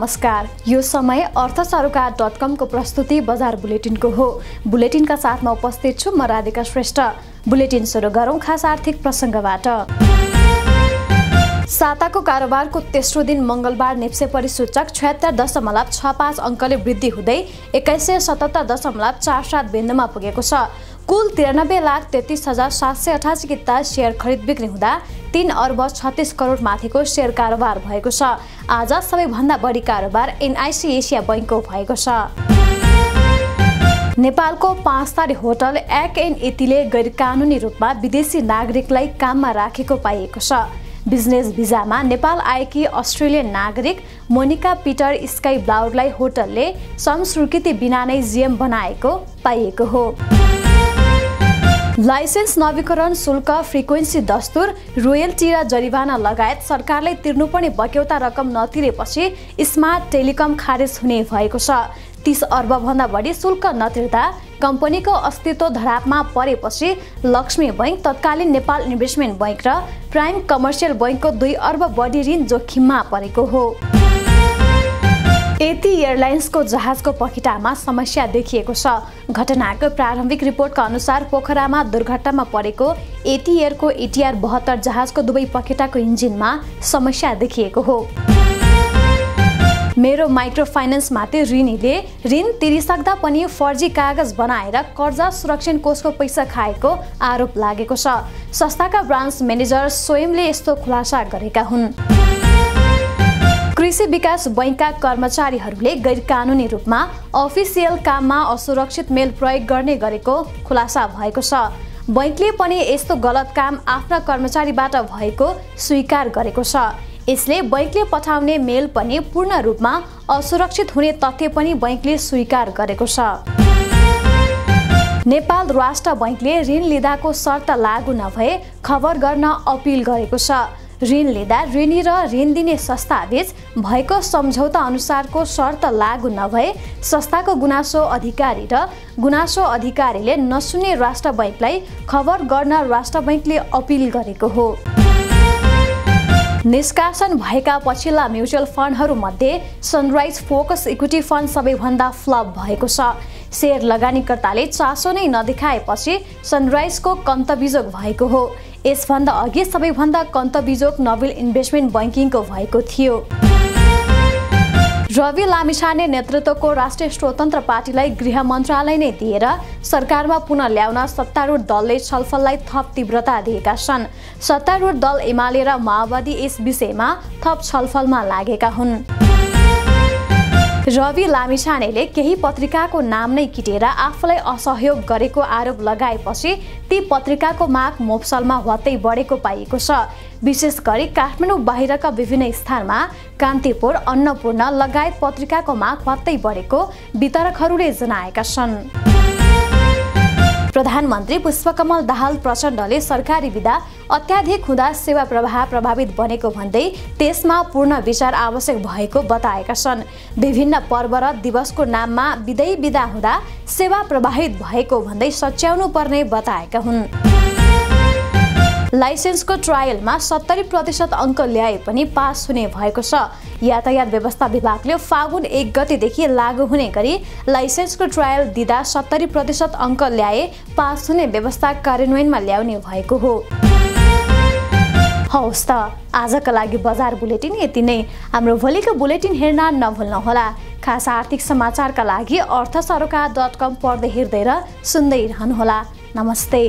नमस्कार। यो समय अर्थ सरोकार डट कमको प्रस्तुति बजार बुलेटिनको हो। बुलेटिनका साथमा उपस्थित छु म राधिका श्रेष्ठ। बुलेटिन सुरु गरौँ खास आर्थिक प्रसङ्गबाट। साताको कारोबारको तेस्रो दिन मङ्गलबार नेप्से सूचक छयत्तर दशमलव छ पाँच अङ्कले वृद्धि हुँदै एक्काइस सय सतहत्तर दशमलव चार सात बिन्दुमा पुगेको छ। कुल तिरानब्बे लाख तेत्तिस हजार सात सय अठासी किता सेयर खरिद बिक्री हुँदा तिन अर्ब छत्तिस करोड माथिको सेयर कारोबार भएको छ। आज सबैभन्दा बढी कारोबार एनआइसी एसिया बैङ्कको भएको छ। नेपालको पाँच तारे होटल एक एन एटीले गैर कानुनी रूपमा विदेशी नागरिकलाई काममा राखेको पाइएको छ। बिजनेस भिजामा नेपाल आएकी अस्ट्रेलियन नागरिक मोनिका पिटर स्काई ब्लाउडलाई होटलले संस्कृति बिना नै जिएम बनाएको पाइएको हो। लाइसेन्स नवीकरण शुल्क फ्रिक्वेन्सी दस्तुर रोयल्टी र जरिवाना लगायत सरकारले तिर्नुपर्ने बक्यौता रकम नतिरेपछि स्मार्ट टेलिकम खारेज हुने भएको छ। तिस अर्बभन्दा बढी शुल्क नतिर्दा कम्पनीको अस्तित्व धरापमा परेपछि लक्ष्मी बैङ्क तत्कालीन नेपाल इन्भेस्टमेन्ट बैङ्क र प्राइम कमर्सियल बैङ्कको दुई अर्ब बढी ऋण जोखिममा परेको हो। एटी एयरलाइन्सको जहाजको पखिटामा समस्या देखिएको छ। घटनाको प्रारम्भिक रिपोर्टका अनुसार पोखरामा दुर्घटनामा परेको एटी एयरको एटिआर बहत्तर जहाजको दुवै पखेटाको इन्जिनमा समस्या देखिएको हो। मेरो माइक्रो फाइनेन्समाथि ऋणीले ऋण तिरिसक्दा पनि फर्जी कागज बनाएर कर्जा सुरक्षण कोषको पैसा खाएको आरोप लागेको छ। संस्थाका ब्रान्च म्यानेजर स्वयंले यस्तो खुलासा गरेका हुन्। कृषि विकास बैङ्कका कर्मचारीहरूले गैर कानुनी रूपमा अफिसियल काममा असुरक्षित मेल प्रयोग गर्ने गरेको खुलासा भएको छ। बैङ्कले पनि यस्तो गलत काम आफ्ना कर्मचारीबाट भएको स्वीकार गरेको छ। यसले बैङ्कले पठाउने मेल पनि पूर्ण रूपमा असुरक्षित हुने तथ्य पनि बैङ्कले स्वीकार गरेको छ। नेपाल राष्ट्र बैङ्कले ऋण लिँदाको शर्त लागू नभए खबर गर्न अपिल गरेको छ। ऋण लिँदा ऋणी र ऋण दिने संस्थाबीच भएको सम्झौता अनुसारको शर्त लागू नभए संस्थाको गुनासो अधिकारी र गुनासो अधिकारीले नसुन्ने राष्ट्र बैङ्कलाई खबर गर्न राष्ट्र बैङ्कले अपिल गरेको हो। निष्कासन भएका पछिल्ला म्युचुअल फन्डहरूमध्ये सनराइज फोकस इक्विटी फन्ड सबैभन्दा फ्लप भएको छ। सेयर लगानीकर्ताले चासो नै नदेखाएपछि सनराइजको कन्तबिजोग भएको हो। यसभन्दा अघि सबैभन्दा कन्तबिजोग नोबेल इन्भेस्टमेन्ट बैङ्किङको भएको थियो। रवि लामिछाने नेतृत्वको राष्ट्रिय स्वतन्त्र पार्टीलाई गृह मन्त्रालय नै दिएर सरकारमा पुनः ल्याउन सत्तारूढ दलले छलफललाई थप तीव्रता दिएका छन्। सत्तारूढ दल एमाले र माओवादी यस विषयमा थप छलफलमा लागेका हुन्। रवि लामिछानेले केही पत्रिकाको नाम नै किटेर आफूलाई असहयोग गरेको आरोप लगाएपछि ती पत्रिकाको माग मोफसलमा हत्तै बढेको पाइएको छ। विशेष गरी काठमाडौँ बाहिरका विभिन्न स्थानमा कान्तिपुर अन्नपूर्ण लगायत पत्रिकाको माग हत्तै बढेको वितरकहरूले जनाएका छन्। प्रधानमन्त्री पुष्पकमल दाहाल प्रचण्डले सरकारी विधा अत्याधिक हुँदा सेवा प्रवाह प्रभावित बनेको भन्दै त्यसमा पूर्ण विचार आवश्यक भएको बताएका छन्। विभिन्न पर्व र दिवसको नाममा विदै विदा हुँदा सेवा प्रभावित भएको भन्दै सच्याउनु पर्ने बताएका हुन्। लाइसेन्सको ट्रायलमा सत्तरी प्रतिशत अङ्क ल्याए पनि पास हुने भएको छ। यातायात व्यवस्था विभागले फागुन एक गतिदेखि लागू हुने गरी लाइसेन्सको ट्रायल दिँदा सत्तरी प्रतिशत अङ्क ल्याए पास हुने व्यवस्था कार्यान्वयनमा ल्याउने भएको हो। हवस् त आजका लागि बजार बुलेटिन यति नै। हाम्रो भोलिको बुलेटिन हेर्न नभुल्नुहोला। खास आर्थिक समाचारका लागि अर्थ सरोकार डट कम पढ्दै हेर्दै र सुन्दै रहनुहोला। नमस्ते।